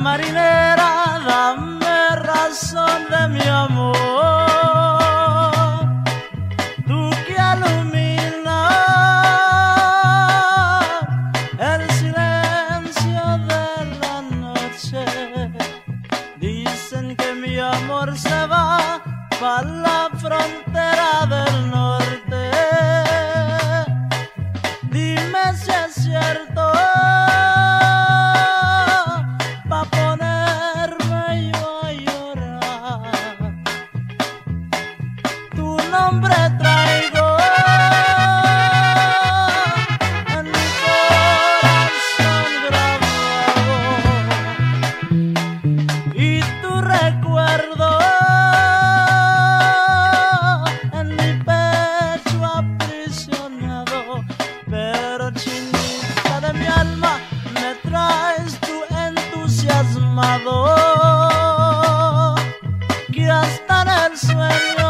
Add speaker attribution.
Speaker 1: marinera, dame razón de mi amor. Tú que aluminas el silencio de la noche. Dicen que mi amor se va para la frontera entusiasmado que hasta en el sueño